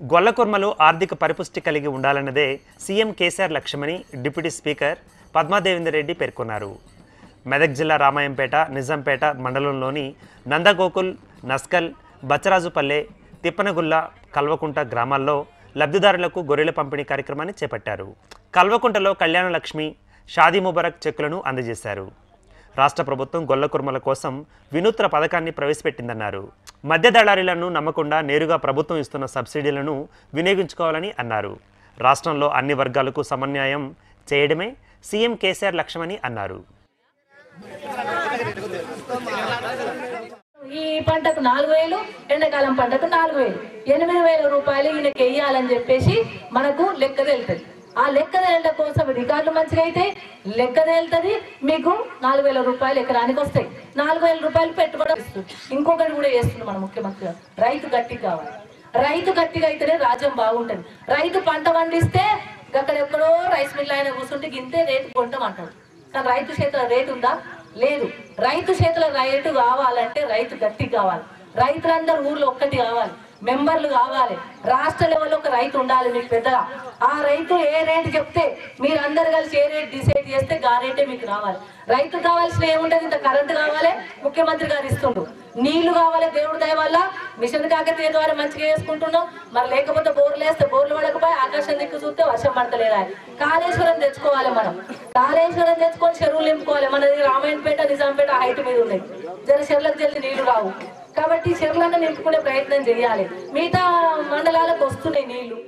గొల్లకుర్మలు ఆర్థిక పరిపుష్టి కలిగి ఉండాలన్నదే సీఎం కేసీఆర్ లక్ష్యమని డిప్యూటీ స్పీకర్ పద్మాదేవేందర్ రెడ్డి పేర్కొన్నారు. మెదక్ జిల్లా రామాయంపేట నిజాంపేట మండలంలోని నందగోకుల్ నస్కల్ బచ్చరాజుపల్లె తిప్పనగుల్ల కల్వకుంట గ్రామాల్లో లబ్ధిదారులకు గొర్రెల పంపిణీ కార్యక్రమాన్ని చేపట్టారు. కల్వకుంటలో కళ్యాణ లక్ష్మి షాదీ ముబారక్ చెక్కులను అందజేశారు. రాష్ట్ర ప్రభుత్వం గొల్ల కుర్మల కోసం వినూత్న పథకాన్ని ప్రవేశపెట్టిందన్నారు. మధ్య దళారీలను నమ్మకుండా నేరుగా ప్రభుత్వం ఇస్తున్న సబ్సిడీలను వినియోగించుకోవాలని అన్నారు. రాష్ట్రంలో అన్ని వర్గాలకు సమన్యాయం చేయడమే సీఎం కేసీఆర్ లక్ష్యమని అన్నారు. ఈ పంటకు నాలుగు వేలు ఎండాకాలం పంటకు నాలుగు వేలు. ఎనిమిది వేల రూపాయలు ఈయనకి వెయ్యాలని చెప్పేసి మనకు లెక్క తెలుతుంది ఆ లెక్క కోసం రికార్డులు మంచిగా అయితే లెక్క మీకు నాలుగు వేల రూపాయలు ఎకరానికి వస్తాయి. నాలుగు వేల రూపాయలు పెట్టుబడి వస్తుంది ఇంకొకటి కూడా చేస్తుంది మన ముఖ్యమంత్రి గారు. రైతు గట్టి కావాలి. రైతు గట్టిగా అయితేనే రాజ్యం బాగుంటుంది. రైతు పంట పండిస్తే అక్కడ ఎక్కడో రైస్ మిల్ ఆయన కూర్చుంటే గింతే రేటు కొంటామంటాడు కానీ రైతు చేతిలో రేటు ఉందా? లేదు. రైతు చేతిలో రేటు కావాలంటే రైతు గట్టి కావాలి. రైతులందరూ ఊర్లో ఒక్కటి కావాలి. మెంబర్లు కావాలి. రాష్ట్ర లెవెల్లో ఒక రైతు ఉండాలి మీకు పెద్దగా. ఆ రైతు ఏ రేటు చెప్తే మీరు అందరు కలిసి ఏ రేట్ డిసైడ్ చేస్తే ఆ రేటే మీకు రావాలి. రైతు కావాల్సిన ఏముండదు ఇంత కరెంటు కావాలి ముఖ్యమంత్రి గారు ఇస్తుండ్రు నీళ్ళు కావాలి దేవుడి దయ వల్ల మిషన్ కాకతీయ ద్వారా మంచిగా వేసుకుంటున్నాం మరి లేకపోతే బోర్లు వేస్తే బోర్లు పడకపోయి ఆకాశం దిక్కు చూస్తే వర్షం పడతలేదా కాళేశ్వరం తెచ్చుకోవాలి మనం. కాళేశ్వరం తెచ్చుకొని చెరువులు నింపుకోవాలి. మనది రామాయణపేట నిజాంపేట హైట్ మీద ఉన్నాయి. జర చెర్లకు జల్లి నీళ్ళు రావు. కాబట్టి చెరువులను నింపుకునే ప్రయత్నం చేయాలి. మిగతా మండలాలకు వస్తున్నాయి నీళ్ళు.